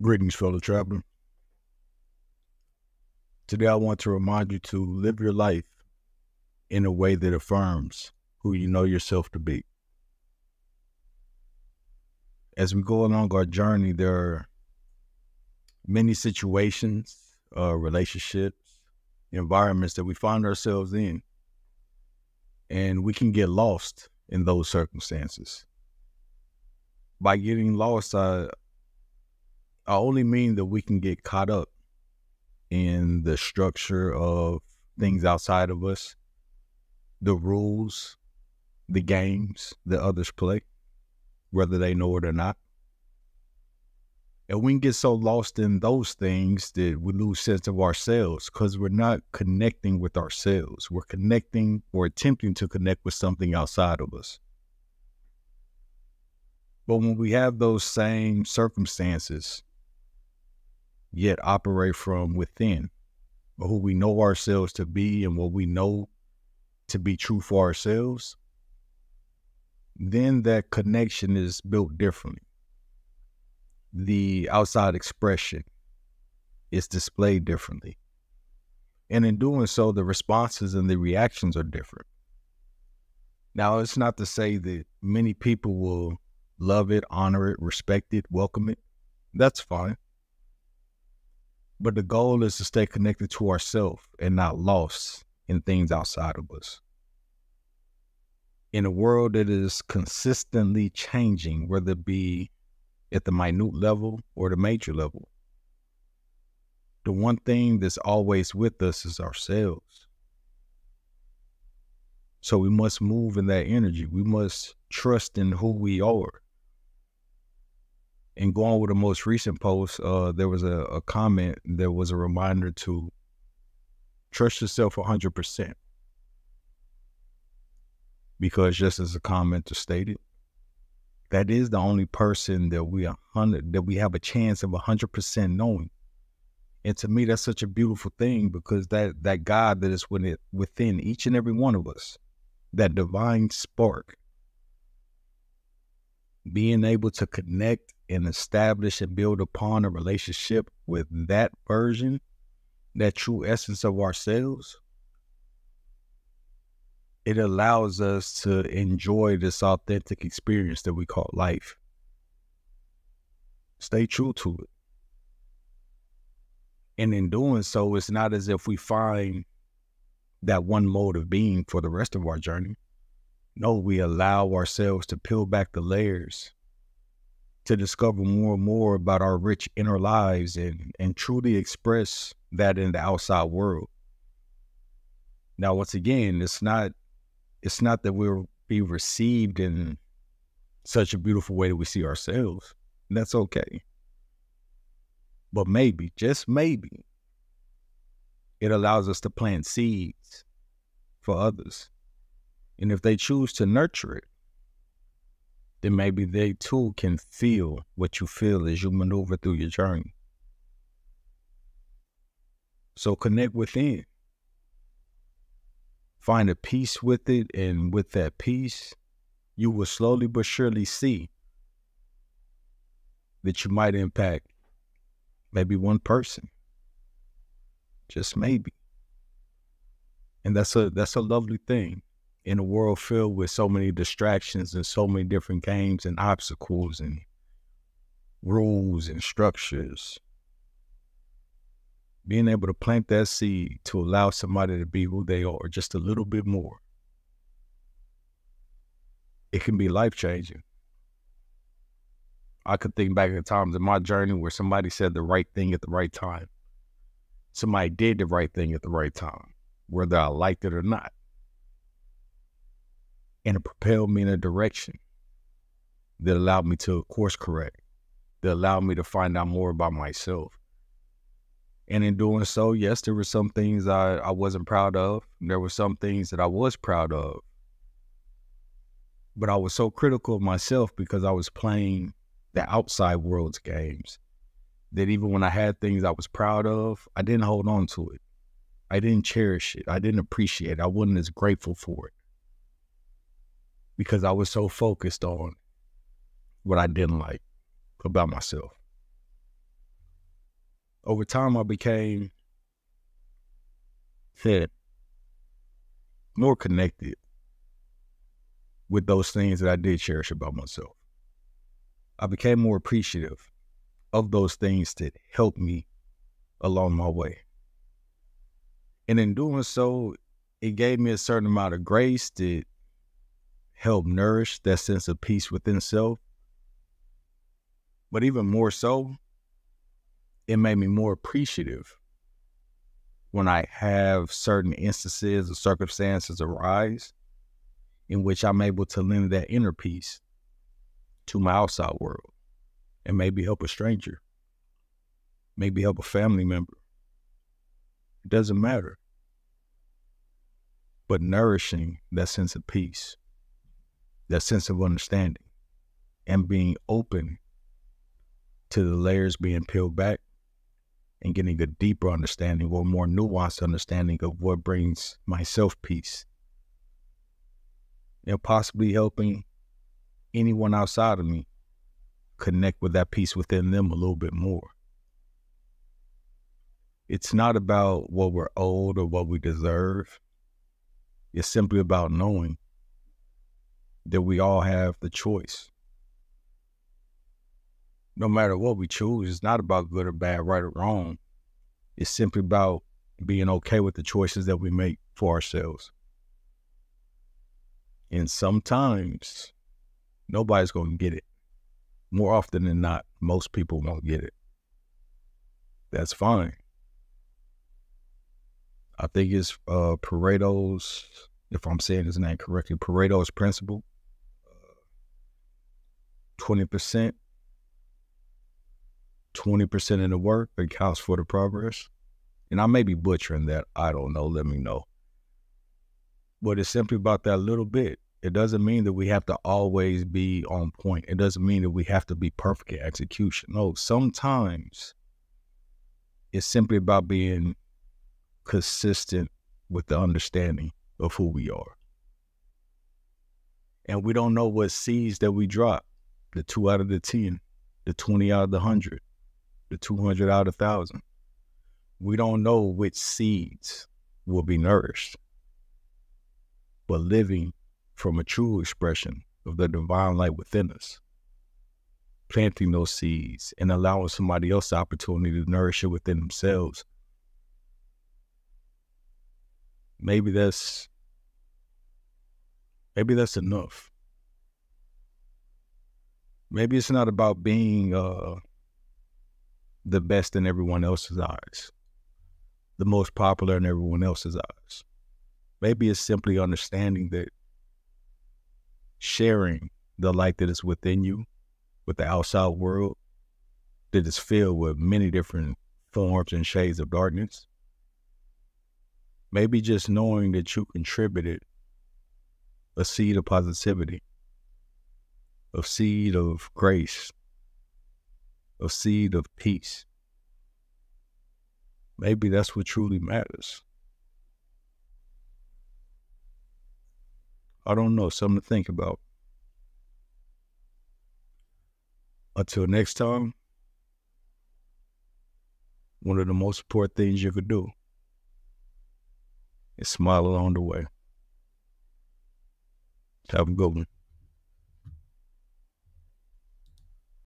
Greetings, fellow traveler. Today, I want to remind you to live your life in a way that affirms who you know yourself to be. As we go along our journey, there are many situations, uh, relationships, environments that we find ourselves in, and we can get lost in those circumstances. By getting lost, I, I only mean that we can get caught up in the structure of things outside of us, the rules, the games that others play, whether they know it or not. And we can get so lost in those things that we lose sense of ourselves because we're not connecting with ourselves. We're connecting or attempting to connect with something outside of us. But when we have those same circumstances, yet operate from within, who we know ourselves to be and what we know to be true for ourselves, then that connection is built differently. The outside expression is displayed differently. And in doing so, the responses and the reactions are different. Now, it's not to say that many people will love it, honor it, respect it, welcome it. That's fine. But the goal is to stay connected to ourselves and not lost in things outside of us. In a world that is consistently changing, whether it be at the minute level or the major level, the one thing that's always with us is ourselves. So we must move in that energy. We must trust in who we are and going with the most recent post, uh, there was a, a comment that was a reminder to trust yourself 100%. Because just as the commenter stated, that is the only person that we are hundred that we have a chance of hundred percent knowing. And to me, that's such a beautiful thing because that that God that is within within each and every one of us, that divine spark, being able to connect and establish and build upon a relationship with that version, that true essence of ourselves, it allows us to enjoy this authentic experience that we call life. Stay true to it. And in doing so, it's not as if we find that one mode of being for the rest of our journey. No, we allow ourselves to peel back the layers to discover more and more about our rich inner lives and, and truly express that in the outside world. Now, once again, it's not it's not that we'll be received in such a beautiful way that we see ourselves. that's okay. But maybe, just maybe, it allows us to plant seeds for others. And if they choose to nurture it, then maybe they too can feel what you feel as you maneuver through your journey. So connect within. Find a peace with it, and with that peace, you will slowly but surely see that you might impact maybe one person. Just maybe. And that's a that's a lovely thing in a world filled with so many distractions and so many different games and obstacles and rules and structures. Being able to plant that seed to allow somebody to be who they are just a little bit more, it can be life changing. I could think back at times in my journey where somebody said the right thing at the right time. Somebody did the right thing at the right time, whether I liked it or not and it propelled me in a direction that allowed me to course correct, that allowed me to find out more about myself. And in doing so, yes, there were some things I, I wasn't proud of. There were some things that I was proud of. But I was so critical of myself because I was playing the outside world's games that even when I had things I was proud of, I didn't hold on to it. I didn't cherish it. I didn't appreciate it. I wasn't as grateful for it because I was so focused on what I didn't like about myself. over time I became said more connected with those things that I did cherish about myself. I became more appreciative of those things that helped me along my way. And in doing so, it gave me a certain amount of grace that helped nourish that sense of peace within self. But even more so, it made me more appreciative when I have certain instances or circumstances arise in which I'm able to lend that inner peace to my outside world and maybe help a stranger, maybe help a family member. It doesn't matter. But nourishing that sense of peace, that sense of understanding, and being open to the layers being peeled back and getting a deeper understanding or more nuanced understanding of what brings myself peace and possibly helping anyone outside of me connect with that peace within them a little bit more. It's not about what we're owed or what we deserve. It's simply about knowing that we all have the choice. No matter what we choose, it's not about good or bad, right or wrong. It's simply about being okay with the choices that we make for ourselves. And sometimes nobody's going to get it. More often than not, most people won't get it. That's fine. I think it's uh, Pareto's, if I'm saying his name correctly, Pareto's principle. 20%, 20% in the work accounts for the progress. And I may be butchering that. I don't know. Let me know. But it's simply about that little bit. It doesn't mean that we have to always be on point. It doesn't mean that we have to be perfect at execution. No, sometimes it's simply about being consistent with the understanding of who we are. And we don't know what seeds that we drop the two out of the 10, the 20 out of the 100, the 200 out of 1,000. We don't know which seeds will be nourished. But living from a true expression of the divine light within us. Planting those seeds and allowing somebody else the opportunity to nourish it within themselves. Maybe that's maybe that's enough. Maybe it's not about being uh, the best in everyone else's eyes, the most popular in everyone else's eyes. Maybe it's simply understanding that sharing the light that is within you with the outside world that is filled with many different forms and shades of darkness. Maybe just knowing that you contributed a seed of positivity, a seed of grace, a seed of peace. Maybe that's what truly matters. I don't know, something to think about. Until next time, one of the most important things you could do is smile along the way. Have a good one.